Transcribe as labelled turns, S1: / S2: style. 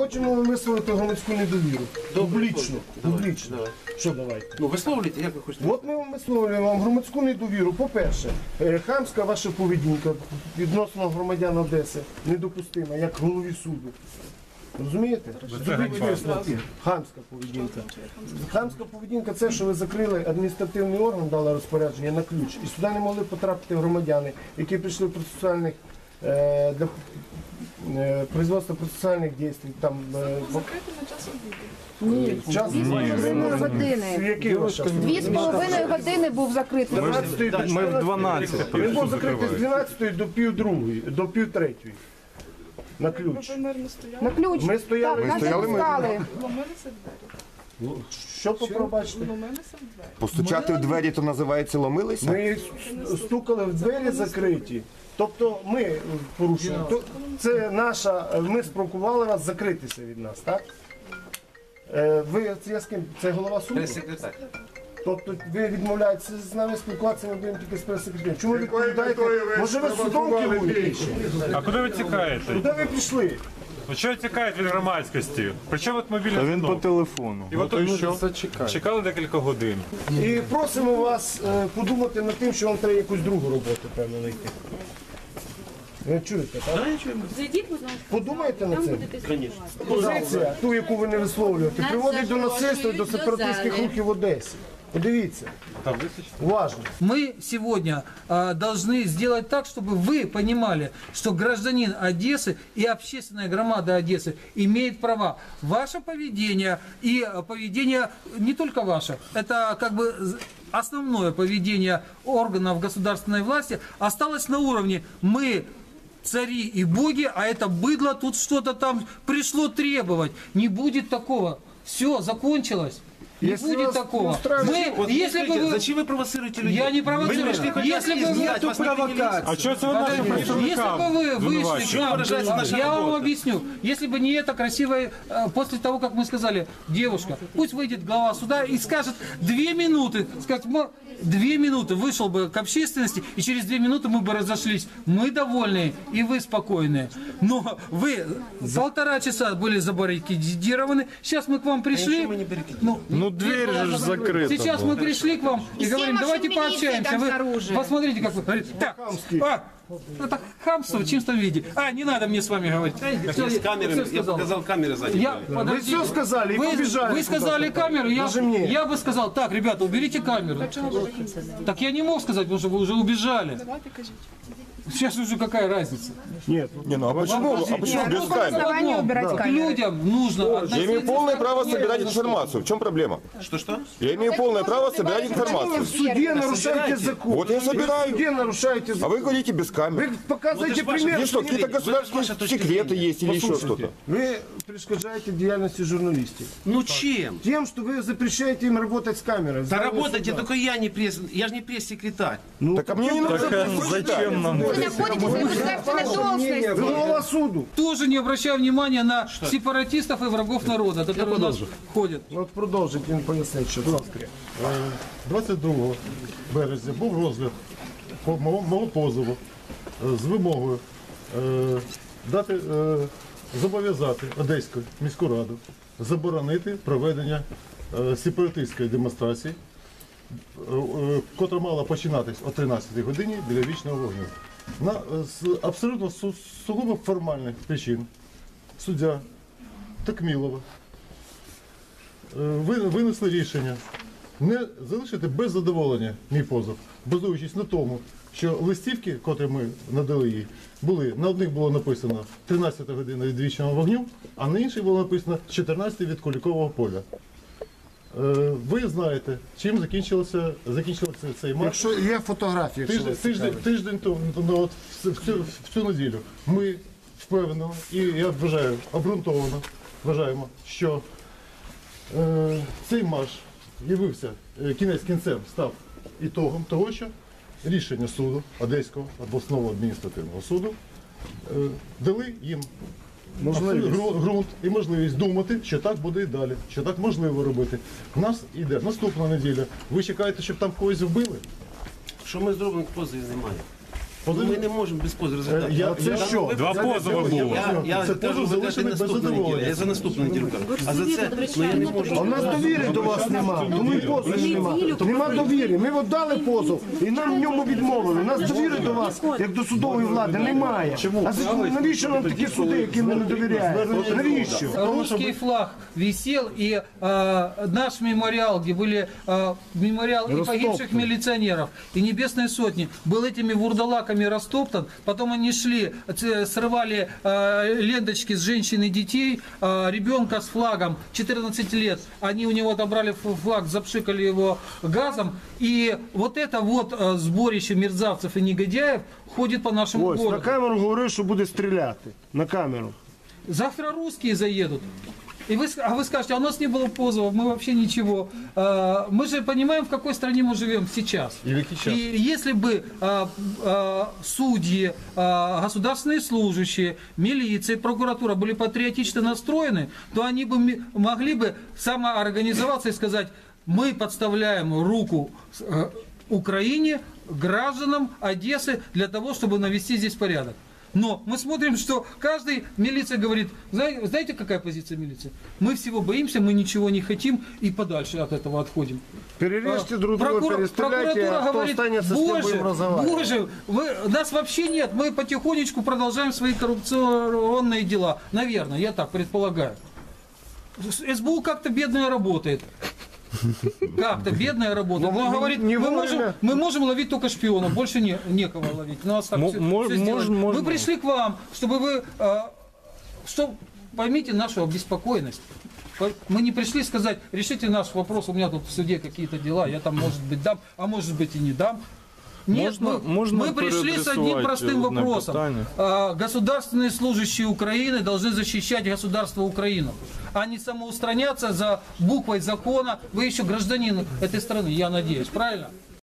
S1: хочемо висловити громадську недовіру. Публічно. Публічно. Що давайте?
S2: Ну, висловлюйте, як ви хочете.
S1: От ми вам висловлюємо вам громадську недовіру. По-перше, е, хамська ваша поведінка відносно громадян Одеси недопустима, як голові суду. Розумієте? Зробіть висновки. Хамська поведінка. Хамська поведінка це, що ви закрили адміністративний орган, дали розпорядження на ключ, і сюди не могли потрапити громадяни, які прийшли в процесуальних для е, производства процесуальних дій, там е,
S3: Закрити на час обіду.
S1: час
S4: половиною години.
S1: Який ваш час?
S4: Дві з половиною години був закритий.
S1: 12 до
S5: Ми в 12
S1: Він був закритий з 12 до пів другої, до пів третьої. На ключ.
S3: Ви мирно стояли,
S4: На ключ.
S1: Ми стояли,
S4: Так, нас
S5: стояли ми.
S3: ломилися двері.
S1: Що пробачте?
S3: Ломилися в двері.
S5: Постучати в двері, то називається ломилися?
S1: Ми стукали в двері закриті. Тобто ми порушуємо. То- Це наша, ми спровокували вас закритися від нас, так? Е, Ви це я з ким? Це голова суду?
S2: Прес-секретар.
S1: Тобто ви відмовляєтеся з нами спілкуватися, ми будемо тільки з прес-секретарем. Чому ви відповідаєте? Може ви судом керуєте?
S6: А куди ви тікаєте?
S1: Куди ви пішли?
S6: Ну чого тікають від громадськості? Причому от мобільний
S5: Та він по телефону.
S6: І от і що? Чекали декілька годин.
S1: І просимо вас е, подумати над тим, що вам треба якусь другу роботу, певно, знайти. Ви чуєте, так?
S7: Зайдіть, будь ласка.
S1: Подумайте над
S7: Там
S1: цим.
S7: будете спілкуватися.
S1: Позиція, ту, яку ви не висловлюєте, приводить до насильства і до сепаратистських рухів в Одесі. Подивіться, уважно.
S8: Мы сегодня а, должны сделать так, чтобы вы понимали, что гражданин Одессы и общественная громада Одессы имеет права. Ваше поведение и поведение не только ваше, это как бы основное поведение органов государственной власти осталось на уровне мы цари и боги, а это быдло тут что-то там пришло требовать. Не будет такого. Все, закончилось. Не
S1: Если
S8: будет такого. Мы,
S2: Вот
S8: если бы вы...
S2: Зачем вы провоцируете людей?
S8: Я не провоцирую.
S2: Вы
S8: Если бы вы-
S2: вас не приняли.
S6: А що це ви нашим
S8: Если бы вы вышли к нам, я вам объясню. Если бы не это красивое, э, после того, как мы сказали, девушка, пусть выйдет глава суда и скажет две минуты, скажет, «Мо- две минуты вышел бы к общественности, и через две минуты мы бы разошлись. Мы довольные, и вы спокойные. Но вы полтора часа были забаррикадированы, сейчас мы к вам пришли. Ну,
S5: Ну дверь же закрыта
S8: Сейчас
S5: была.
S8: мы пришли к вам и,
S4: И
S8: говорим, давайте пообщаемся. Вы посмотрите, как вы. Так, а, это хамство в чистом виде. А, не надо мне с вами говорить. Всё,
S2: С камерами,
S8: всё
S2: я
S8: сказал.
S2: показал камеры сзади.
S8: Я,
S2: были.
S8: подождите.
S1: Вы всё сказали и
S8: вы,
S1: побежали
S8: Вы сказали
S1: куда-то.
S8: камеру, я,
S1: Даже мне.
S8: я бы сказал, так, ребята, уберите камеру. Так я не мог сказать, потому что вы уже убежали.
S3: Давайте кажіть.
S8: Сейчас уже какая разница?
S1: Ні,
S5: Не, ну а почему, а почему без камер?
S4: Основание убирать
S8: К
S4: камеры.
S8: людям нужно
S5: Я имею
S8: относиться-
S5: полное право собирать информацию. В чем проблема?
S2: Что-что?
S5: Я имею полное право собирать информацию.
S1: в суді нарушаєте закон.
S5: Вот я собираю.
S1: В суді нарушаєте
S5: А
S1: закон.
S5: вы говорите без
S1: Ви
S5: камер.
S1: показуєте пример.
S5: Здесь что, какие-то государственные секреты есть или еще что-то?
S1: Ви перешкоджаєте діяльності журналістів.
S2: Ну чем?
S1: Тем, что вы запрещаете им работать с камерой. в
S2: Да
S1: зале
S2: работайте,
S1: суда.
S2: только я не пресс, я же не пресс-секретарь.
S5: Так а мне не нужно
S6: Зачем нам?
S4: Вы находитесь на государственной
S1: Ви
S4: должности.
S1: голова суду.
S8: Тоже не обращая внимания на сепаратистов и врагов народа, которые у нас ходят.
S1: Ну, От продовжить, він пояснить, що це.
S9: 22 березня був розгляд по мого, мого позову е, з вимогою е, дати е, зобов'язати Одеську міську раду заборонити проведення е, сепаратистської демонстрації, котра мала починатись о 13 годині біля вічного вогню. На, з абсолютно су- сугубо формальних причин суддя Такмілова винесли рішення не залишити без задоволення мій позов, базуючись на тому, що листівки, котрі ми надали їй, були на одних було написано 13 година від вічного вогню, а на інших було написано 14 від кулікового поля. Е, Ви знаєте, чим закінчився, закінчився цей матч.
S1: Якщо є фотографії, якщо
S9: Тиждень,
S1: вас
S9: тиждень,
S1: цікавить.
S9: тиждень тому, ну, от в, в, цю, в цю неділю ми впевнено і я вважаю обґрунтовано вважаємо, що е, цей марш явився е, кінець кінцем став ітогом того, що рішення суду Одеського обласного адміністративного суду е, дали їм ґрунт і можливість думати, що так буде і далі, що так можливо робити. У нас іде наступна неділя. Ви чекаєте, щоб там когось вбили?
S2: Що ми зробимо, немає. Ну,
S9: Позов-
S2: Ми не можемо без позову розглядати.
S9: Я-
S1: Це
S9: я-
S1: що?
S6: Два позови було.
S2: Я, я
S9: Це
S2: кажу,
S9: позов
S2: ви
S9: залишений без
S2: наступну неділю.
S9: задоволення.
S2: Я за наступну неділю кажу. А за це ну, я не можу.
S1: А у нас довіри до вас нема, тому і позову нема. Нема довіри. Ми от дали позов і нам в ньому відмовили. У нас довіри до вас, як до судової влади, немає. А за- навіщо нам такі суди, яким ми не довіряємо? Навіщо?
S8: русский флаг висел, и э, наш мемориал, где были э, мемориал и погибших милиционеров, и Небесной Сотни, был этими вурдалаками растоптан. Потом они шли, срывали э, ленточки с женщин и детей, э, ребенка с флагом 14 лет. Они у него отобрали флаг, запшикали его газом. И вот это вот э, сборище мерзавцев и негодяев ходит по нашему
S1: Ось, на
S8: городу.
S1: камеру говорив, що буде стріляти. На камеру.
S8: Завтра русские заедут. И вы, а вы скажете, а у нас не было позовов, мы вообще ничего. А, Мы же понимаем, в какой стране мы живем сейчас.
S9: И великий час.
S8: И если бы а, а, судьи, а, государственные служащие, милиция, прокуратура были патриотично настроены, то они бы могли бы самоорганизоваться и сказать, мы подставляем руку э, Украине, гражданам Одессы для того, чтобы навести здесь порядок. Но мы смотрим, что каждый милиция говорит, знаете, знаете, какая позиция милиции? Мы всего боимся, мы ничего не хотим и подальше от этого отходим.
S1: Перережьте друг друга,
S8: Прокура-
S1: перестріляйте,
S8: прокуратура
S1: а
S8: говорит,
S1: тим
S8: боже, боже, вы, нас вообще нет, мы потихонечку продолжаем свои коррупционные дела. Наверное, я так предполагаю. СБУ как-то бедная работает. Как-то бедная работает.
S1: Но
S8: Но
S1: вы
S8: говорит,
S1: не
S8: мы можем, мы можем ловить только шпионов, больше не, некого ловить. У нас так всё-
S7: мо-
S8: всё сделано. Мы пришли к вам, чтобы вы, э, что, поймите нашу обеспокоенность. По- Мы не пришли сказать, решите наш вопрос, у меня тут в суде какие-то дела, я там, может быть, дам, а может быть и не дам. Нет,
S7: Можно-
S8: мы,
S7: можно
S8: мы пришли с одним простым
S7: одне
S8: вопросом. А, Государственные служащие Украины должны защищать государство Украину, а не самоустраняться за буквой закона. Вы еще гражданин этой страны, я надеюсь, правильно?